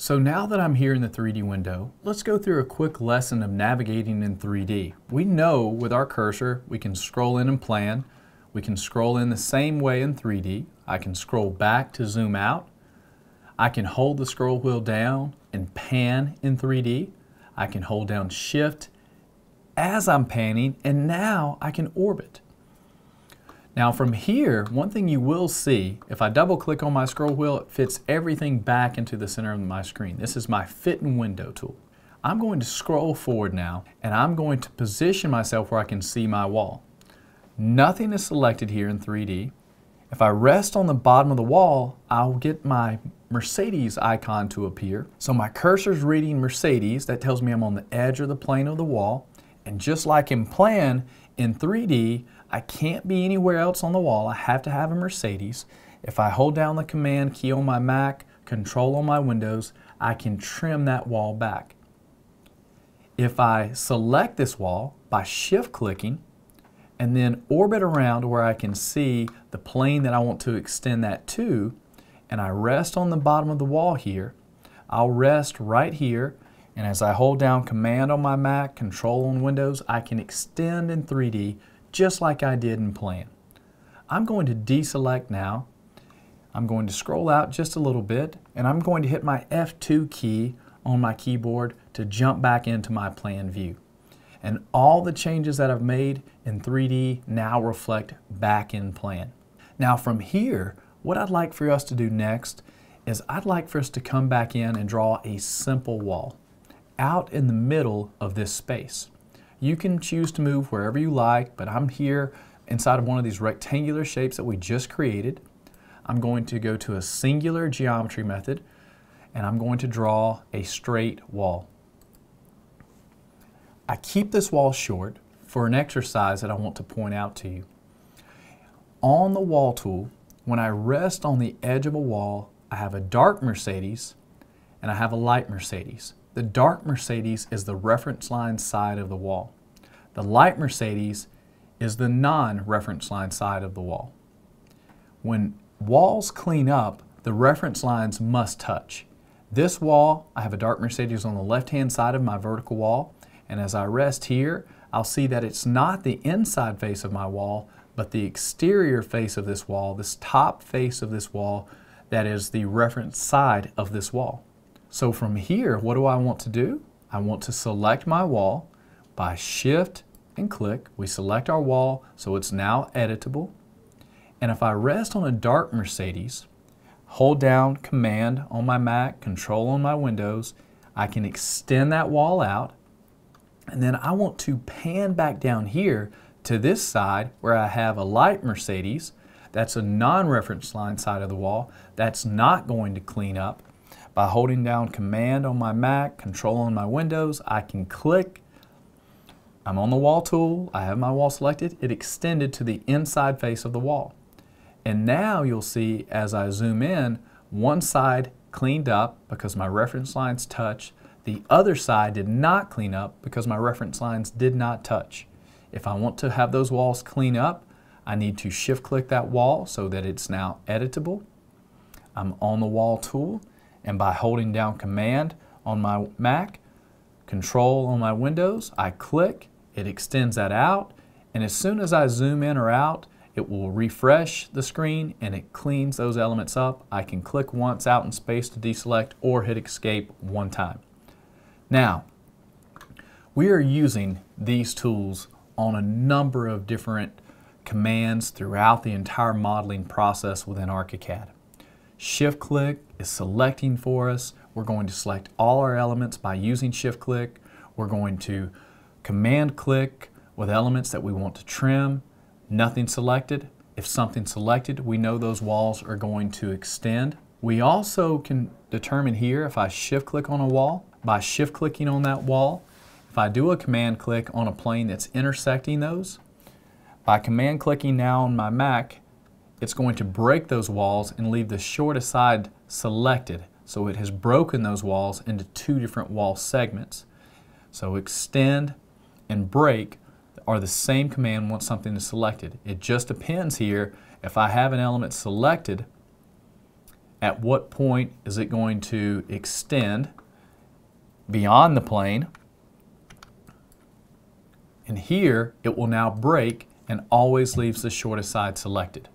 So now that I'm here in the 3D window, let's go through a quick lesson of navigating in 3D. We know with our cursor, we can scroll in and plan. We can scroll in the same way in 3D. I can scroll back to zoom out. I can hold the scroll wheel down and pan in 3D. I can hold down shift as I'm panning and now I can orbit. Now from here, one thing you will see, if I double click on my scroll wheel, it fits everything back into the center of my screen. This is my fit and window tool. I'm going to scroll forward now and I'm going to position myself where I can see my wall. Nothing is selected here in 3D. If I rest on the bottom of the wall, I'll get my Mercedes icon to appear. So my cursor's reading Mercedes, that tells me I'm on the edge or the plane of the wall. And just like in plan, in 3D, I can't be anywhere else on the wall. I have to have a Mercedes. If I hold down the command key on my Mac, control on my Windows, I can trim that wall back. If I select this wall by shift clicking and then orbit around where I can see the plane that I want to extend that to, and I rest on the bottom of the wall here, I'll rest right here and as I hold down Command on my Mac, Control on Windows, I can extend in 3D just like I did in Plan. I'm going to deselect now. I'm going to scroll out just a little bit and I'm going to hit my F2 key on my keyboard to jump back into my plan view. And all the changes that I've made in 3D now reflect back in plan. Now from here, what I'd like for us to do next is I'd like for us to come back in and draw a simple wall out in the middle of this space. You can choose to move wherever you like, but I'm here inside of one of these rectangular shapes that we just created. I'm going to go to a singular geometry method and I'm going to draw a straight wall. I keep this wall short for an exercise that I want to point out to you. On the wall tool, when I rest on the edge of a wall, I have a dark Mercedes and I have a light Mercedes. The dark Mercedes is the reference line side of the wall. The light Mercedes is the non-reference line side of the wall. When walls clean up, the reference lines must touch. This wall, I have a dark Mercedes on the left-hand side of my vertical wall, and as I rest here, I'll see that it's not the inside face of my wall, but the exterior face of this wall, this top face of this wall, that is the reference side of this wall. So from here, what do I want to do? I want to select my wall by shift and click. We select our wall so it's now editable. And if I rest on a dark Mercedes, hold down command on my Mac, control on my Windows, I can extend that wall out. And then I want to pan back down here to this side where I have a light Mercedes. That's a non-reference line side of the wall. That's not going to clean up. By holding down Command on my Mac, Control on my Windows, I can click. I'm on the wall tool. I have my wall selected. It extended to the inside face of the wall. And now you'll see as I zoom in, one side cleaned up because my reference lines touch. The other side did not clean up because my reference lines did not touch. If I want to have those walls clean up, I need to shift click that wall so that it's now editable. I'm on the wall tool and by holding down Command on my Mac, Control on my Windows, I click, it extends that out, and as soon as I zoom in or out, it will refresh the screen and it cleans those elements up. I can click once out in space to deselect or hit escape one time. Now, we are using these tools on a number of different commands throughout the entire modeling process within ArchiCAD. Shift click is selecting for us. We're going to select all our elements by using shift click. We're going to command click with elements that we want to trim. Nothing selected. If something's selected, we know those walls are going to extend. We also can determine here if I shift click on a wall, by shift clicking on that wall, if I do a command click on a plane that's intersecting those, by command clicking now on my Mac, it's going to break those walls and leave the shortest side selected. So it has broken those walls into two different wall segments. So extend and break are the same command once something is selected. It just depends here if I have an element selected at what point is it going to extend beyond the plane. And here it will now break and always leaves the shortest side selected.